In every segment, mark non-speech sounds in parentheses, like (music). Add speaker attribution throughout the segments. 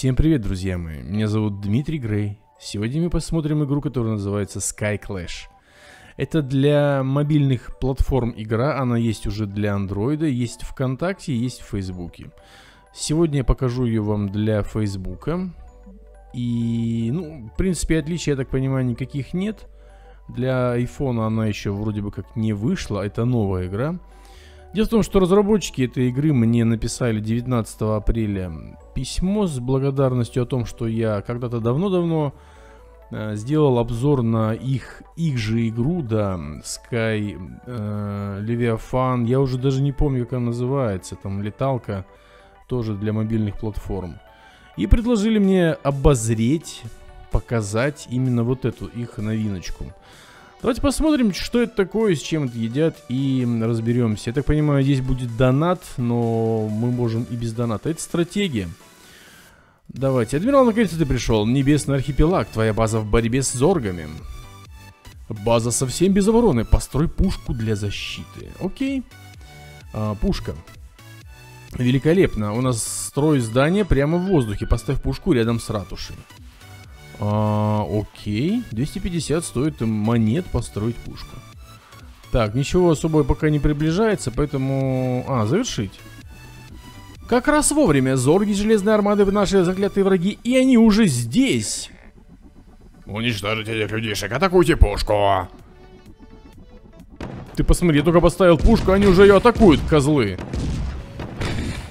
Speaker 1: Всем привет, друзья мои. Меня зовут Дмитрий Грей. Сегодня мы посмотрим игру, которая называется Sky Clash. Это для мобильных платформ игра, она есть уже для андроида, есть ВКонтакте, есть в Фейсбуке. Сегодня я покажу ее вам для Фейсбука. И, ну, в принципе, отличий, я так понимаю, никаких нет. Для iPhone она еще вроде бы как не вышла, это новая игра. Дело в том, что разработчики этой игры мне написали 19 апреля письмо с благодарностью о том, что я когда-то давно-давно э, сделал обзор на их, их же игру, да, Sky э, Leviathan. Я уже даже не помню, как она называется. Там леталка тоже для мобильных платформ. И предложили мне обозреть, показать именно вот эту их новиночку. Давайте посмотрим, что это такое, с чем это едят, и разберемся. Я так понимаю, здесь будет донат, но мы можем и без доната. Это стратегия. Давайте. Адмирал, наконец-то ты пришел. Небесный архипелаг, твоя база в борьбе с зоргами. База совсем без обороны. Построй пушку для защиты. Окей. А, пушка. Великолепно. У нас строй здания прямо в воздухе. Поставь пушку рядом с ратушей. А, окей. 250 стоит монет построить пушку. Так, ничего особого пока не приближается, поэтому... А, завершить. Как раз вовремя. Зорги Железной Армады в наши заклятые враги, и они уже здесь.
Speaker 2: Уничтожить этих людишек, атакуйте пушку.
Speaker 1: Ты посмотри, я только поставил пушку, они уже ее атакуют, козлы.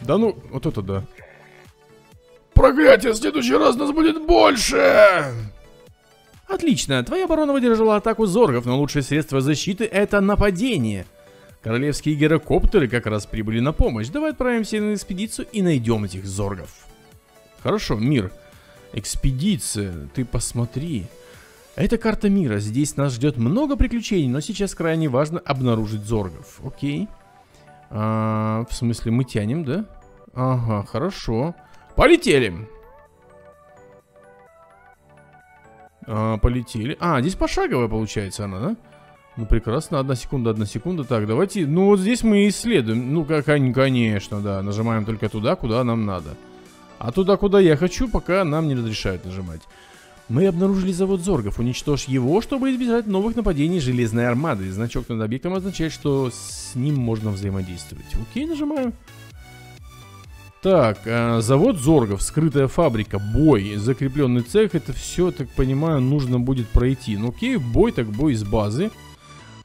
Speaker 1: Да ну, вот это да.
Speaker 2: Проклятие, в следующий раз нас будет больше!
Speaker 1: Отлично, твоя оборона выдержала атаку зоргов, но лучшее средство защиты это нападение. Королевские гирокоптеры как раз прибыли на помощь. Давай отправимся на экспедицию и найдем этих зоргов. Хорошо, мир. Экспедиция, ты посмотри. Это карта мира, здесь нас ждет много приключений, но сейчас крайне важно обнаружить зоргов. Окей. А, в смысле, мы тянем, да? Ага, хорошо. Полетели. А, полетели. А, здесь пошаговая получается она, да? Ну, прекрасно. Одна секунда, одна секунда. Так, давайте... Ну, вот здесь мы исследуем. Ну, как, конечно, да. Нажимаем только туда, куда нам надо. А туда, куда я хочу, пока нам не разрешают нажимать. Мы обнаружили завод Зоргов. Уничтожь его, чтобы избежать новых нападений Железной Армады. Значок над объектом означает, что с ним можно взаимодействовать. Окей, нажимаю. Так, э, завод Зоргов, скрытая фабрика, бой, закрепленный цех, это все, так понимаю, нужно будет пройти. Ну окей, бой, так бой с базы.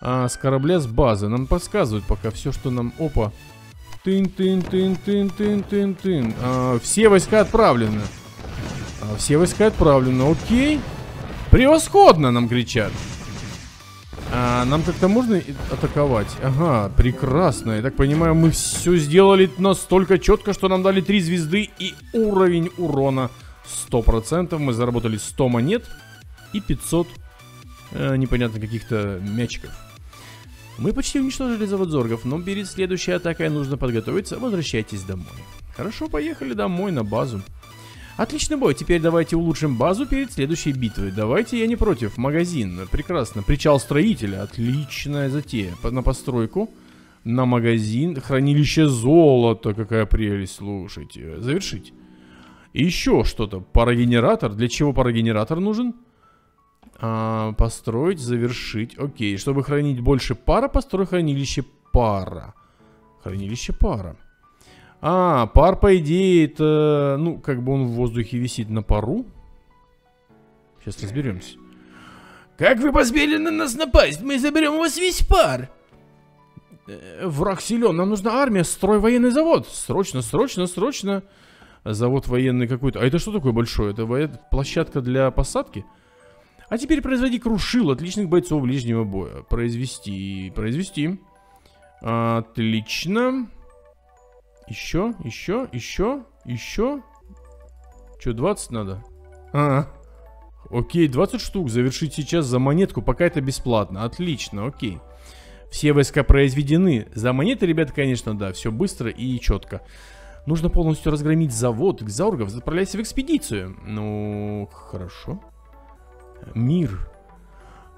Speaker 1: А, с корабля с базы. Нам подсказывают пока все, что нам... Опа. Тын-тын-тын-тын-тын-тын-тын. А, все войска отправлены. А, все войска отправлены, окей. Превосходно, нам кричат. А, нам как-то можно атаковать? Ага, прекрасно. Я так понимаю, мы все сделали настолько четко, что нам дали 3 звезды и уровень урона 100%. Мы заработали 100 монет и 500 э, непонятно каких-то мячиков. Мы почти уничтожили завод Зоргов, но перед следующей атакой нужно подготовиться. Возвращайтесь домой. Хорошо, поехали домой на базу. Отличный бой, теперь давайте улучшим базу перед следующей битвой. Давайте, я не против. Магазин, прекрасно. Причал строителя, отличная затея. На постройку, на магазин. Хранилище золота, какая прелесть, слушайте. Завершить. Еще что-то. Парогенератор. Для чего парогенератор нужен? А, построить, завершить. Окей, чтобы хранить больше пара, построй хранилище пара. Хранилище пара. А, пар, по идее, это... Ну, как бы он в воздухе висит на пару. Сейчас разберемся.
Speaker 2: Как вы посмели на нас напасть? Мы заберем у вас весь пар.
Speaker 1: Э, враг силен. Нам нужна армия. Строй военный завод. Срочно, срочно, срочно. Завод военный какой-то. А это что такое большое? Это площадка для посадки? А теперь производи крушил отличных бойцов ближнего боя. Произвести. Произвести. Отлично. Еще, еще, еще, еще. Че, 20 надо? А, окей, 20 штук. Завершить сейчас за монетку, пока это бесплатно. Отлично, окей. Все войска произведены. За монеты, ребята, конечно, да, все быстро и четко. Нужно полностью разгромить завод Кзаургов. Отправляйся в экспедицию. Ну, хорошо. Мир.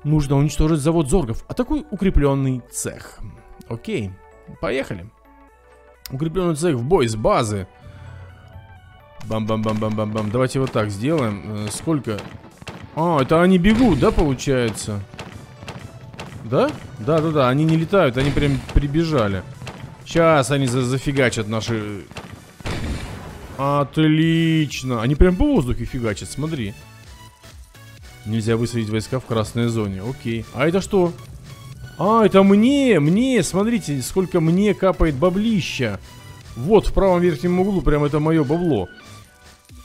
Speaker 1: Нужно уничтожить завод Зоргов. А такой укрепленный цех. Окей, поехали. Укрепленный цех в бой с базы. Бам-бам-бам-бам-бам-бам. Давайте вот так сделаем. Э, сколько? А, это они бегут, да, получается? Да? Да-да-да, они не летают, они прям прибежали. Сейчас они за зафигачат наши... Отлично. Они прям по воздуху фигачат, смотри. Нельзя высадить войска в красной зоне. Окей. А это что? А, это мне, мне, смотрите, сколько мне капает баблища. Вот, в правом верхнем углу, прям это мое бабло.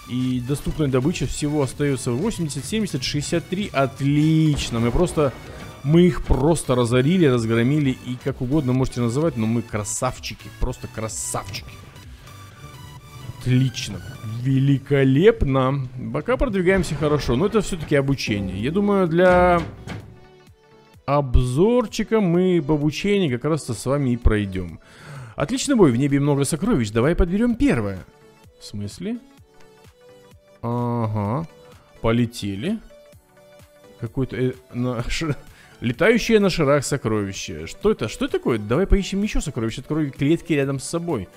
Speaker 1: И доступная добыча всего остается 80, 70, 63. Отлично. Мы просто... Мы их просто разорили, разгромили и как угодно можете называть, но мы красавчики. Просто красавчики. Отлично. Великолепно. Пока продвигаемся хорошо, но это все-таки обучение. Я думаю, для обзорчика мы в обучении как раз-то с вами и пройдем. Отличный бой, в небе много сокровищ. Давай подберем первое. В смысле? Ага. Полетели. Какой-то... Э, на. Летающее на шарах сокровище. Что это? Что это такое? Давай поищем еще сокровища. Открой клетки рядом с собой.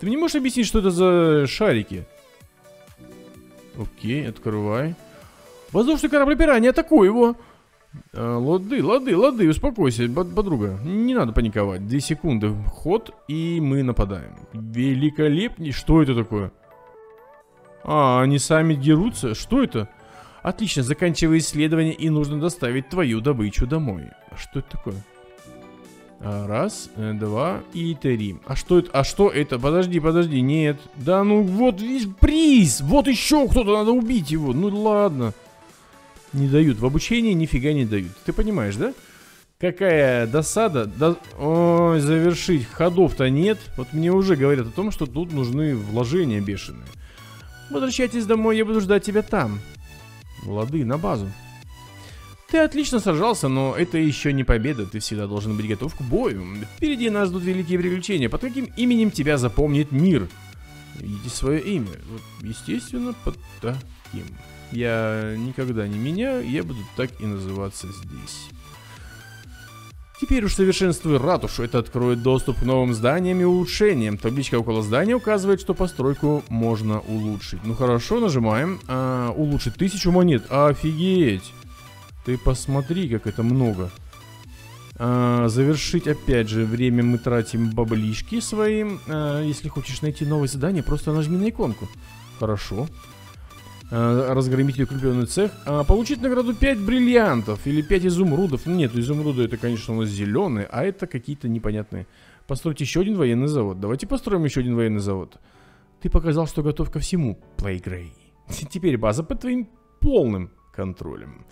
Speaker 1: Ты мне можешь объяснить, что это за шарики? Окей, открывай. Воздушный корабль пиранья, атакуй его! А, лады, лады, лады, успокойся, подруга. Не надо паниковать. Две секунды. Ход, и мы нападаем. Великолепней. Что это такое? А, они сами дерутся? Что это? Отлично, заканчивай исследование, и нужно доставить твою добычу домой. А что это такое? А, раз, э, два и три. А что это? А что это? Подожди, подожди, нет. Да ну вот, видишь, приз! Вот еще кто-то, надо убить его. Ну ладно. Не дают. В обучении нифига не дают. Ты понимаешь, да? Какая досада. Да... Ой, завершить. Ходов-то нет. Вот мне уже говорят о том, что тут нужны вложения бешеные. Возвращайтесь домой, я буду ждать тебя там. Лады, на базу. Ты отлично сражался, но это еще не победа. Ты всегда должен быть готов к бою. Впереди нас ждут великие приключения. Под каким именем тебя запомнит мир? Видите свое имя. Вот, естественно, под таким. Я никогда не меняю, я буду так и называться здесь. Теперь уж совершенствуй ратушу, это откроет доступ к новым зданиям и улучшениям. Табличка около здания указывает, что постройку можно улучшить. Ну хорошо, нажимаем. А, улучшить тысячу монет. Офигеть! Ты посмотри, как это много. А, завершить опять же время мы тратим баблишки своим. А, если хочешь найти новое задание, просто нажми на иконку. Хорошо. Э, разгромить укрепленный цех, а получить награду 5 бриллиантов или 5 изумрудов. Нет, изумруды это, конечно, у нас зеленые, а это какие-то непонятные. Построить еще один военный завод. Давайте построим еще один военный завод. Ты показал, что готов ко всему, Плейгрей. (laughs) Теперь база под твоим полным контролем.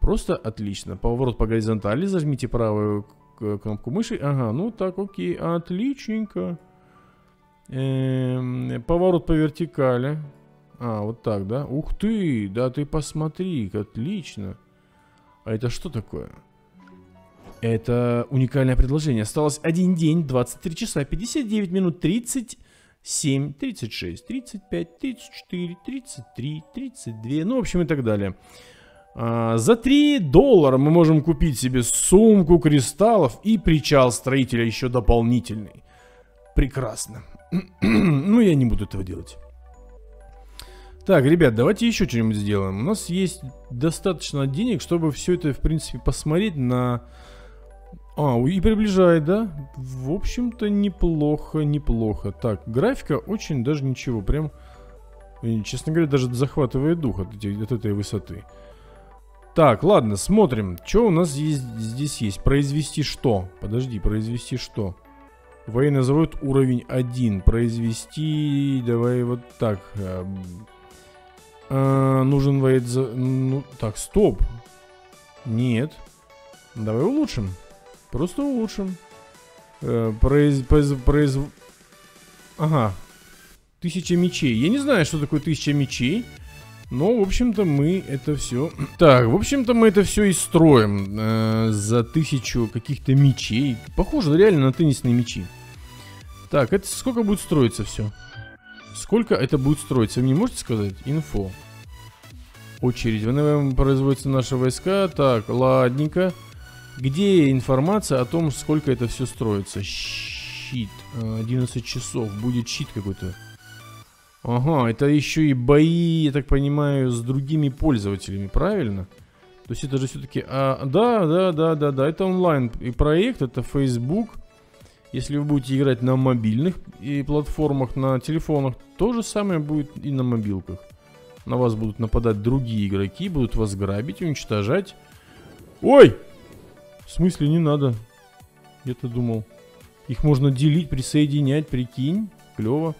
Speaker 1: Просто отлично. Поворот по горизонтали, зажмите правую кнопку мыши. Ага, ну так, окей, отличненько. Эм, поворот по вертикали. А, вот так, да? Ух ты, да ты посмотри, отлично. А это что такое? Это уникальное предложение. Осталось один день, 23 часа, 59 минут, 37, 36, 35, 34, 33, 32, ну, в общем, и так далее. А, за 3 доллара мы можем купить себе сумку кристаллов и причал строителя еще дополнительный. Прекрасно. (clears throat) ну, я не буду этого делать. Так, ребят, давайте еще что-нибудь сделаем. У нас есть достаточно денег, чтобы все это, в принципе, посмотреть на... А, и приближает, да? В общем-то, неплохо, неплохо. Так, графика очень даже ничего. Прям, честно говоря, даже захватывает дух от, эти, от этой высоты. Так, ладно, смотрим. Что у нас есть, здесь есть? Произвести что? Подожди, произвести что? Военный завод уровень 1. Произвести... Давай вот так. А, нужен вейт за... Ну, так, стоп. Нет. Давай улучшим. Просто улучшим. Э, произ... Произ... Произ... Ага. Тысяча мечей. Я не знаю, что такое тысяча мечей. Но, в общем-то, мы это все... (clears throat) Так, в общем-то, мы это все и строим. Э, за тысячу каких-то мечей. Похоже реально на теннисные мечи. Так, это сколько будет строиться все? Сколько это будет строиться? Вы мне можете сказать? Инфо. Очередь. ВНВ производятся наши войска. Так, ладненько. Где информация о том, сколько это все строится? Щит. 11 часов. Будет щит какой-то. Ага, это еще и бои, я так понимаю, с другими пользователями, правильно? То есть это же все-таки... А, да, да, да, да, да, это онлайн и проект, это Facebook. Если вы будете играть на мобильных и платформах, на телефонах, то же самое будет и на мобилках. На вас будут нападать другие игроки, будут вас грабить, уничтожать. Ой! В смысле не надо? Я-то думал. Их можно делить, присоединять, прикинь. Клево.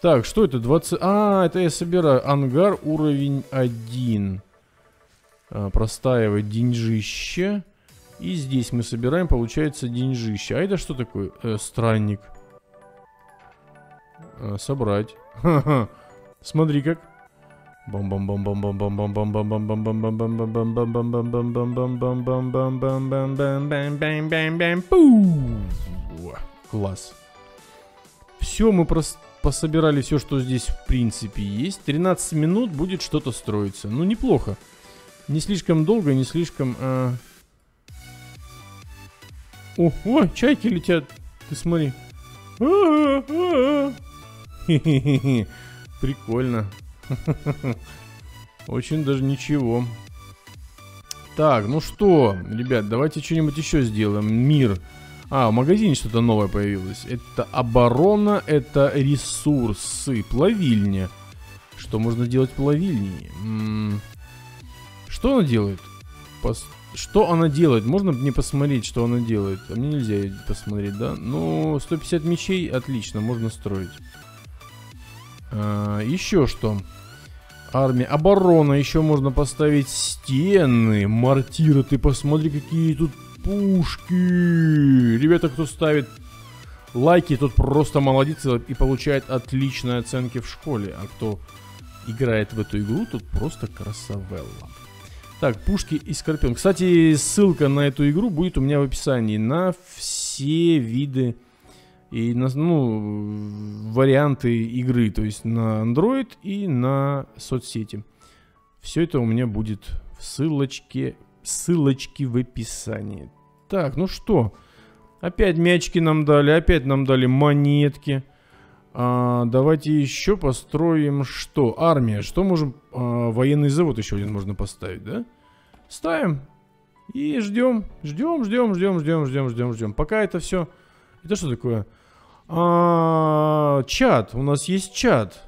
Speaker 1: Так, что это? 20... А, это я собираю. Ангар уровень 1. А, простаивать деньжище. И здесь мы собираем, получается, деньжище. А это что такое? Э, странник. Э, собрать. Ха-ха. Смотри как. Класс. Все, мы просто пособирали все, что здесь в принципе есть. 13 минут будет что-то строиться. Ну, неплохо. Не слишком долго, не слишком... Э о, о, чайки летят. Ты смотри. Прикольно. (laughs) Очень даже ничего. Так, ну что, ребят, давайте что-нибудь еще сделаем. Мир. А, в магазине что-то новое появилось. Это оборона, это ресурсы, плавильня. Что можно делать в плавильне? М -м что она делает? Пос что она делает? Можно мне посмотреть, что она делает? А мне нельзя посмотреть, да? Ну, 150 мечей, отлично, можно строить. А, еще что? Армия. Оборона. Еще можно поставить стены. Мортиры. Ты посмотри, какие тут пушки. Ребята, кто ставит лайки, тот просто молодец и получает отличные оценки в школе. А кто играет в эту игру, тот просто красавелла. Так, пушки и скорпион. Кстати, ссылка на эту игру будет у меня в описании на все виды и на, ну, варианты игры, то есть на Android и на соцсети. Все это у меня будет в ссылочке, ссылочки в описании. Так, ну что, опять мячики нам дали, опять нам дали монетки. А, давайте еще построим что? Армия. Что можем? А, военный завод еще один можно поставить, да? Ставим. И ждем, ждем, ждем, ждем, ждем, ждем, ждем, ждем. Пока это все... Это что такое? А, чат. У нас есть чат.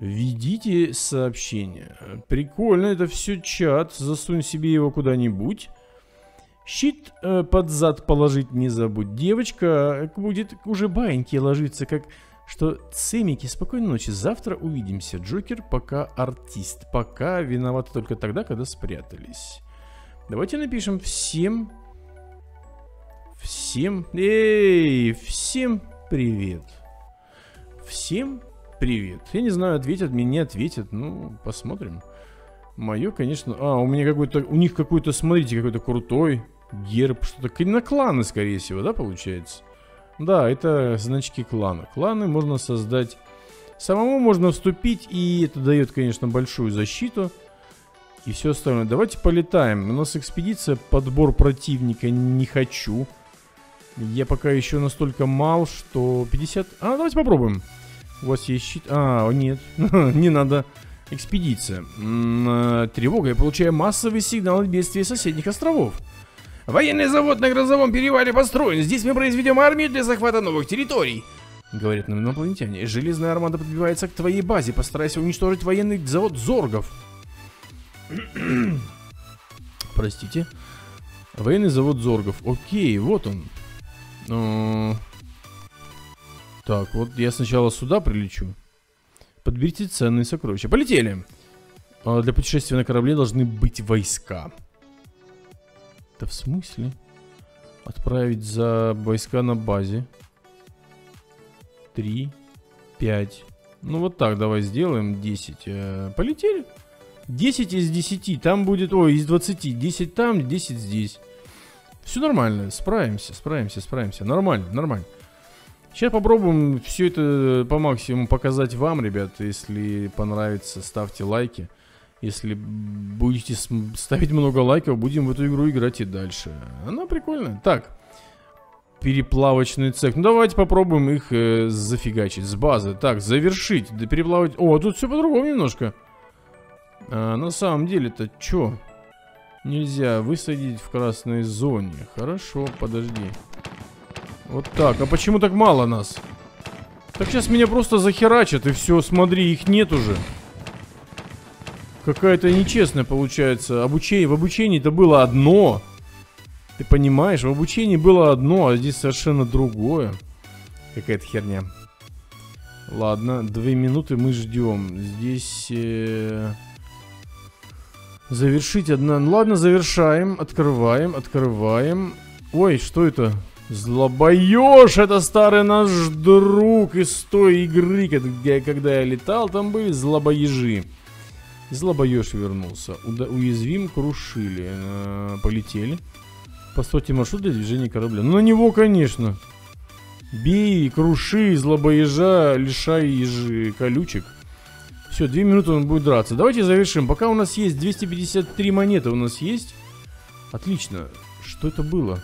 Speaker 1: Введите сообщение. Прикольно, это все чат. Засунь себе его куда-нибудь. Щит э, под зад положить не забудь. Девочка э, будет уже баиньки ложиться, как... Что, цемики, спокойной ночи. Завтра увидимся. Джокер пока артист. Пока виноваты только тогда, когда спрятались. Давайте напишем всем Всем, эй, всем привет. Всем привет. Я не знаю, ответят мне, не ответят. Ну, посмотрим. Мое, конечно... А, у меня какой-то... У них какой-то, смотрите, какой-то крутой герб. Что-то... На кланы, скорее всего, да, получается? Да, это значки клана. Кланы можно создать... Самому можно вступить, и это дает, конечно, большую защиту. И все остальное. Давайте полетаем. У нас экспедиция, подбор противника не хочу. Я пока еще настолько мал, что 50... А, давайте попробуем. У вас есть щит... А, нет, (laughs) не надо. Экспедиция. Э, тревога. Я получаю массовый сигнал бедствия соседних островов. Военный завод на Грозовом перевале построен. Здесь мы произведем армию для захвата новых территорий. Говорят нам инопланетяне. Железная армада подбивается к твоей базе. Постарайся уничтожить военный завод Зоргов. (clears throat) Простите. Военный завод Зоргов. Окей, вот он. Ну... Так, вот я сначала сюда прилечу. Подберите ценные сокровища. Полетели! А для путешествия на корабле должны быть войска. Да в смысле? Отправить за войска на базе. Три, пять. Ну вот так давай сделаем. 10. Э, полетели. 10 из 10. Там будет... Ой, из 20. 10 там, 10 здесь. Все нормально, справимся, справимся, справимся. Нормально, нормально. Сейчас попробуем все это по максимуму показать вам, ребят. Если понравится, ставьте лайки. Если будете ставить много лайков, будем в эту игру играть и дальше. Она прикольная. Так, Переплавочный цех. Ну, давайте попробуем их э, зафигачить с базы. Так, завершить. Да переплавать... О, тут все по-другому немножко. А, на самом деле-то что? Нельзя высадить в красной зоне. Хорошо, подожди. Вот так. А почему так мало нас? Так сейчас меня просто захерачат и все. Смотри, их нет уже. Какая-то нечестная получается. Обучение. В обучении это было одно. Ты понимаешь, в обучении было одно, а здесь совершенно другое. Какая-то херня. Ладно, две минуты мы ждем. Здесь... Э... Завершить одна... Ну, ладно, завершаем. Открываем, открываем. Ой, что это? Злобоеж, это старый наш друг из той игры, когда, я летал, там были злобоежи. Злобоеж вернулся. Уда уязвим, крушили. Э полетели. Постройте маршрут для движения корабля. Ну, на него, конечно. Бей, круши, злобоежа, лишай ежи, колючек. Все, две минуты он будет драться. Давайте завершим. Пока у нас есть 253 монеты у нас есть. Отлично. Что это было?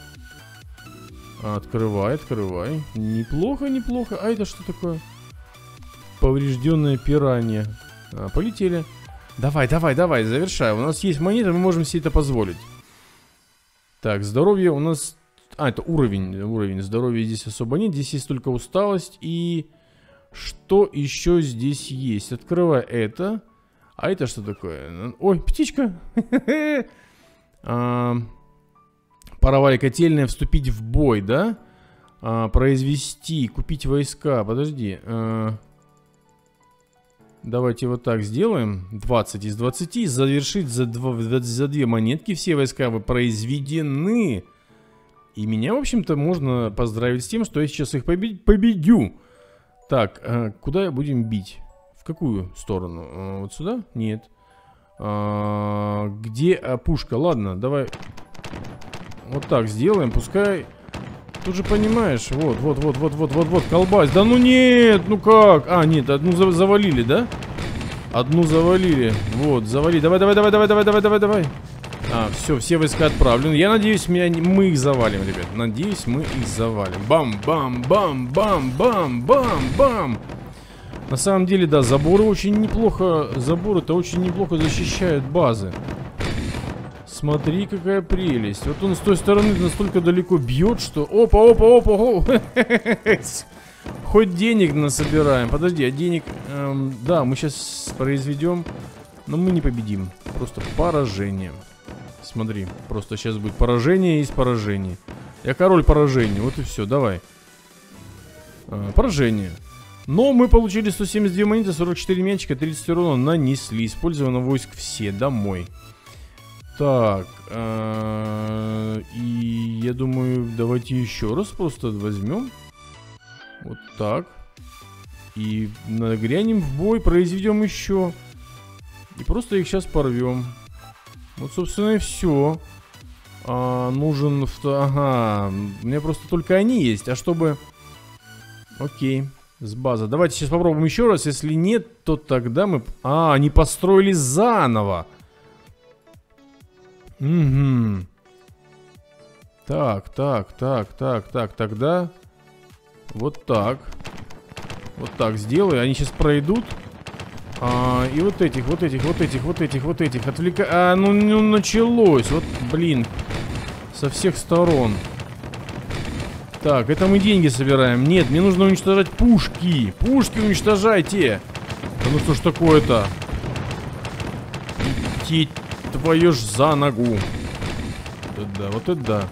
Speaker 1: Открывай, открывай. Неплохо, неплохо. А это что такое? Поврежденное пиранье. А, полетели. Давай, давай, давай, завершай. У нас есть монеты, мы можем себе это позволить. Так, здоровье у нас... А, это уровень, уровень здоровья здесь особо нет. Здесь есть только усталость и... Что еще здесь есть? Открывай это. А это что такое? Ой, птичка. (laughs) а, паровая котельная. Вступить в бой, да? А, произвести, купить войска. Подожди. А, давайте вот так сделаем. 20 из 20. Завершить за, 2, за 2 монетки. Все войска вы произведены. И меня, в общем-то, можно поздравить с тем, что я сейчас их победю. Так, э, куда будем бить? В какую сторону? Э, вот сюда? Нет. А, где пушка? Ладно, давай вот так сделаем. Пускай... Тут же понимаешь, вот, вот, вот, вот, вот, вот, вот, колбась. Да ну нет, ну как? А, нет, одну завалили, да? Одну завалили. Вот, завали. Давай, давай, давай, давай, давай, давай, давай, давай. А, все, все войска отправлены. Я надеюсь, меня, мы их завалим, ребят. Надеюсь, мы их завалим. Бам-бам-бам-бам-бам-бам-бам. На самом деле, да, заборы очень неплохо... Заборы-то очень неплохо защищают базы. Смотри, какая прелесть. Вот он с той стороны настолько далеко бьет, что... Опа, опа, опа, опа. (laughs) Хоть денег насобираем. Подожди, а денег... Эм, да, мы сейчас произведем... Но мы не победим. Просто поражение. Смотри, просто сейчас будет поражение из поражений. Я король поражений, вот и все, давай. А, поражение. Но мы получили 172 монеты, 44 мячика, 30 урона нанесли. Использовано войск все, домой. Так, а, и я думаю, давайте еще раз просто возьмем. Вот так. И нагрянем в бой, произведем еще. И просто их сейчас порвем. Вот, собственно, и все. А, нужен... Ага, у меня просто только они есть. А чтобы... Окей, с базы. Давайте сейчас попробуем еще раз. Если нет, то тогда мы... А, они построили заново. Угу. Так, так, так, так, так, тогда... Вот так. Вот так сделаю. Они сейчас пройдут. А, и вот этих, вот этих, вот этих, вот этих, вот этих отвлека... А, ну, ну началось. Вот, блин. Со всех сторон. Так, это мы деньги собираем. Нет, мне нужно уничтожать пушки. Пушки уничтожайте. Да ну что ж такое-то? Твою ж за ногу. Вот это да, вот это да.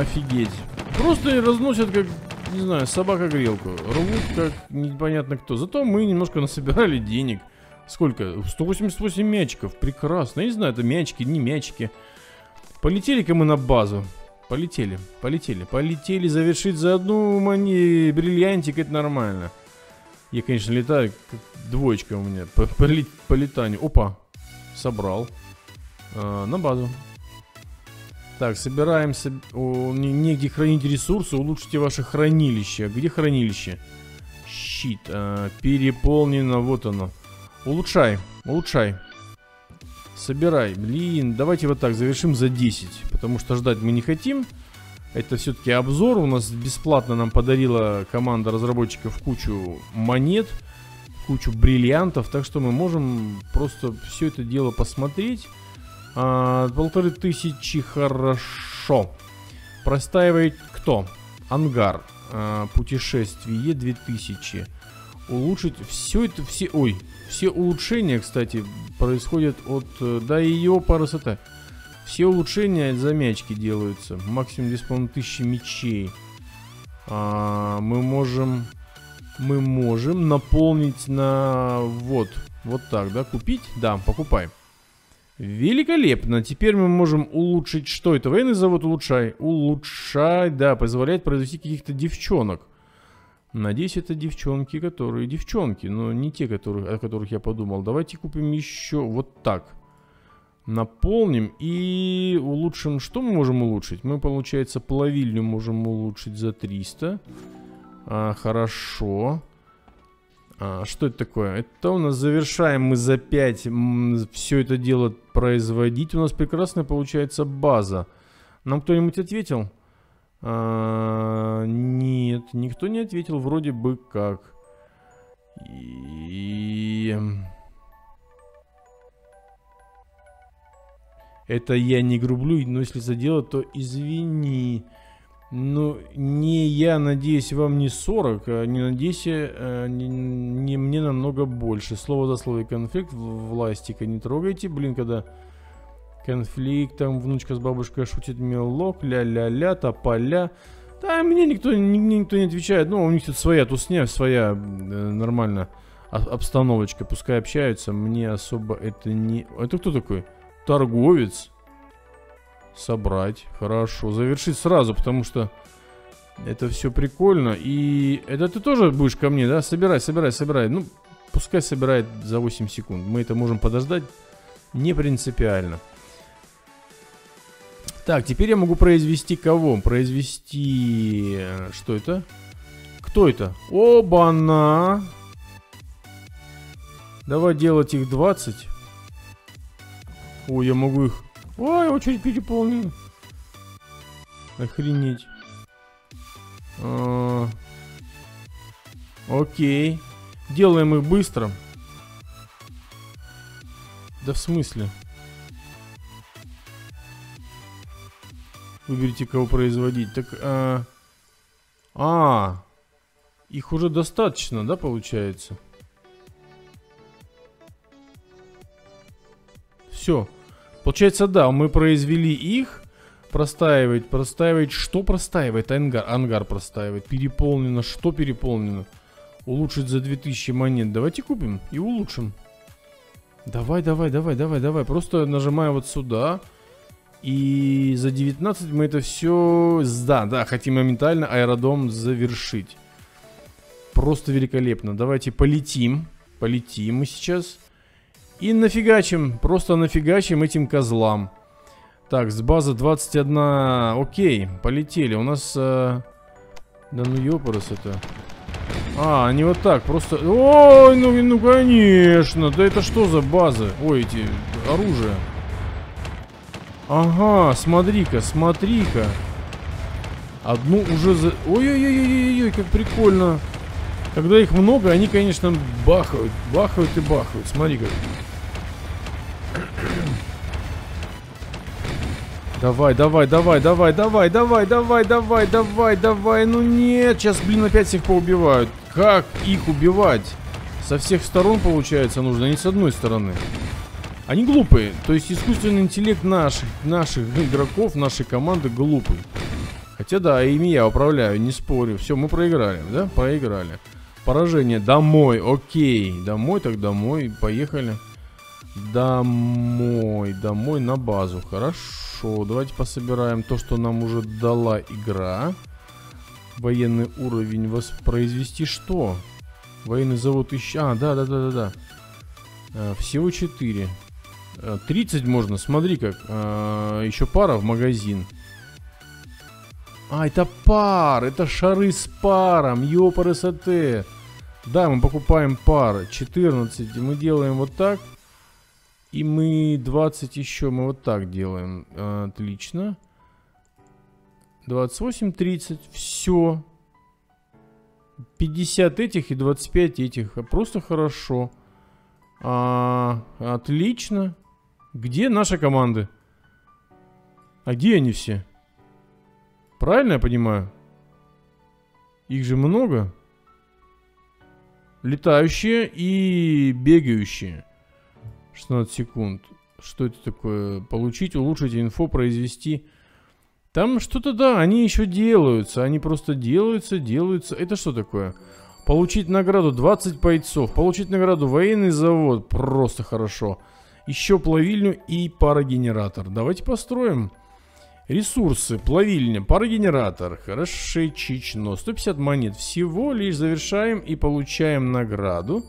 Speaker 1: Офигеть. Просто разносят как не знаю, собака-грелку. Рвут как непонятно кто. Зато мы немножко насобирали денег. Сколько? 188 мячиков. Прекрасно. Я не знаю, это мячики, не мячики. Полетели-ка мы на базу. Полетели, полетели, полетели завершить за одну мани бриллиантик, это нормально. Я, конечно, летаю, двоечка у меня по, по, по летанию. Опа, собрал. А, на базу. Так, собираем... Соб... О, негде хранить ресурсы, улучшите ваше хранилище. Где хранилище? Щит. А, переполнено, вот оно. Улучшай, улучшай. Собирай. Блин, давайте вот так завершим за 10. Потому что ждать мы не хотим. Это все-таки обзор. У нас бесплатно нам подарила команда разработчиков кучу монет, кучу бриллиантов. Так что мы можем просто все это дело посмотреть. А, полторы тысячи хорошо. Простаивает кто? Ангар. А, путешествие 2000. Улучшить все это, все, ой, все улучшения, кстати, происходят от, э, да и его парасота. Все улучшения за мячки делаются. Максимум 2500 мечей. А, мы можем, мы можем наполнить на, вот, вот так, да, купить? Да, покупаем. Великолепно. Теперь мы можем улучшить... Что это? Военный завод улучшай. Улучшай, да, позволяет произвести каких-то девчонок. Надеюсь, это девчонки, которые девчонки, но не те, которые, о которых я подумал. Давайте купим еще вот так. Наполним и улучшим. Что мы можем улучшить? Мы, получается, плавильню можем улучшить за 300. А, хорошо. А, что это такое? Это у нас завершаем мы за 5 все это дело производить. У нас прекрасная получается база. Нам кто-нибудь ответил? А, нет, никто не ответил, вроде бы как. И... Это я не грублю, но если задело, то извини. Ну, не я, надеюсь, вам не 40, а не надейся, а, не, не мне намного больше. Слово за слово конфликт, властика не трогайте, блин, когда конфликт, там внучка с бабушкой шутит мелок, ля-ля-ля, тополя. Да, мне никто, никто не отвечает. Ну, у них тут своя тусня, своя э, нормально обстановочка. Пускай общаются. Мне особо это не... Это кто такой? Торговец. Собрать. Хорошо. Завершить сразу, потому что это все прикольно. И это ты тоже будешь ко мне, да? Собирай, собирай, собирай. Ну, пускай собирает за 8 секунд. Мы это можем подождать. Не принципиально. Так, теперь я могу произвести кого? Произвести... Э, что это? Кто это? Оба-на! Давай делать их 20. Ой, я могу их... Ой, очередь переполнена. Охренеть. А... Окей. Делаем их быстро. Да в смысле? Выберите, кого производить. Так, а... А, их уже достаточно, да, получается? Все. Получается, да, мы произвели их. Простаивать, простаивать. Что простаивает? Ангар, ангар простаивает. Переполнено. Что переполнено? Улучшить за 2000 монет. Давайте купим и улучшим. Давай, давай, давай, давай, давай. Просто нажимаю вот сюда. И за 19 мы это все... Да, да, хотим моментально аэродом завершить. Просто великолепно. Давайте полетим. Полетим мы сейчас. И нафигачим. Просто нафигачим этим козлам. Так, с базы 21... Окей, полетели. У нас... Э... Да ну ёпарас это... А, они вот так, просто... Ой, ну, ну конечно. Да это что за базы? Ой, эти... Оружие. Ага, смотри-ка, смотри-ка. Одну уже за... Ой-ой-ой-ой-ой, как прикольно. Когда их много, они, конечно, бахают. Бахают и бахают. Смотри как. Давай, давай, давай, давай, давай, давай, давай, давай, давай, давай. Ну нет, сейчас, блин, опять всех поубивают. Как их убивать? Со всех сторон, получается, нужно, а не с одной стороны. Они глупые. То есть искусственный интеллект наших, наших игроков, нашей команды глупый. Хотя да, ими я управляю, не спорю. Все, мы проиграли, да? Проиграли. Поражение. Домой. Окей. Домой, так домой. Поехали. Домой. Домой на базу. Хорошо. Давайте пособираем то, что нам уже дала игра. Военный уровень воспроизвести что? Военный завод еще... А, да, да, да, да, да. А, всего 4. 30 можно, смотри как. А, еще пара в магазин. А, это пар, это шары с паром, ёпар СТ. Да, мы покупаем пар, 14, мы делаем вот так. И мы 20 еще, мы вот так делаем. Отлично. 28, 30, все. 50 этих и 25 этих. Просто хорошо. А, отлично. Где наши команды? А где они все? Правильно я понимаю? Их же много. Летающие и бегающие. 16 секунд. Что это такое? Получить, улучшить инфо, произвести. Там что-то, да, они еще делаются. Они просто делаются, делаются. Это что такое? Получить награду 20 бойцов. Получить награду военный завод. Просто хорошо. Еще плавильню и парогенератор. Давайте построим. Ресурсы, плавильня, парогенератор, хорошечечно, 150 монет. Всего лишь завершаем и получаем награду.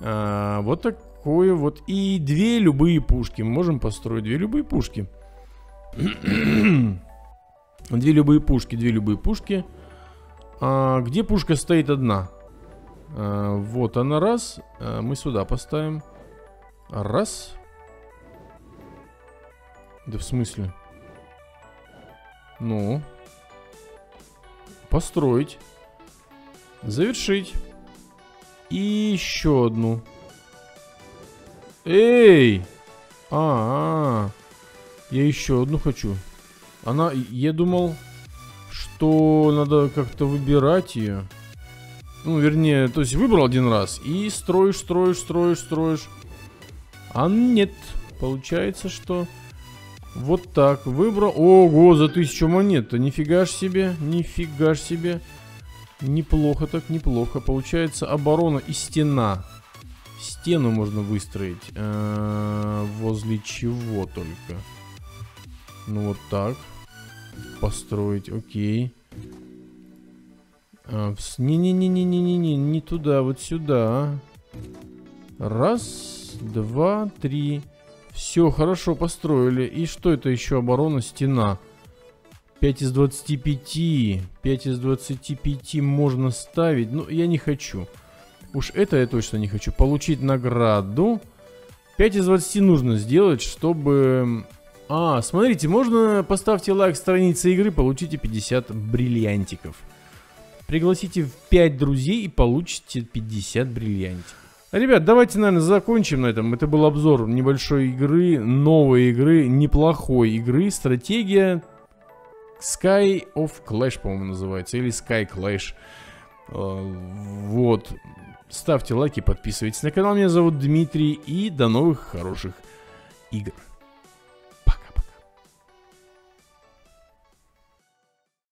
Speaker 1: А, вот такое вот. И две любые пушки. Мы можем построить две любые пушки. (clears throat) две любые пушки, две любые пушки. А, где пушка стоит одна? А, вот она раз. А, мы сюда поставим. Раз. Да в смысле? Ну. Построить. Завершить. И еще одну. Эй! А, -а, -а. я еще одну хочу. Она, я думал, что надо как-то выбирать ее. Ну, вернее, то есть выбрал один раз и строишь, строишь, строишь, строишь. А нет, получается, что вот так, выбрал. Ого, за тысячу монет-то, нифига ж себе, нифига ж себе. Неплохо так, неплохо. Получается оборона и стена. Стену можно выстроить. Э возле чего только? Ну вот так. Построить, окей. А, Не-не-не-не-не-не, не туда, вот сюда. Раз, два, три. Все, хорошо, построили. И что это еще? Оборона, стена. 5 из 25. 5 из 25 можно ставить. Но я не хочу. Уж это я точно не хочу. Получить награду. 5 из 20 нужно сделать, чтобы... А, смотрите, можно поставьте лайк странице игры, получите 50 бриллиантиков. Пригласите в 5 друзей и получите 50 бриллиантиков. Ребят, давайте, наверное, закончим на этом. Это был обзор небольшой игры, новой игры, неплохой игры. Стратегия Sky of Clash, по-моему, называется. Или Sky Clash. А, вот. Ставьте лайки, подписывайтесь на канал. Меня зовут Дмитрий. И до новых хороших игр.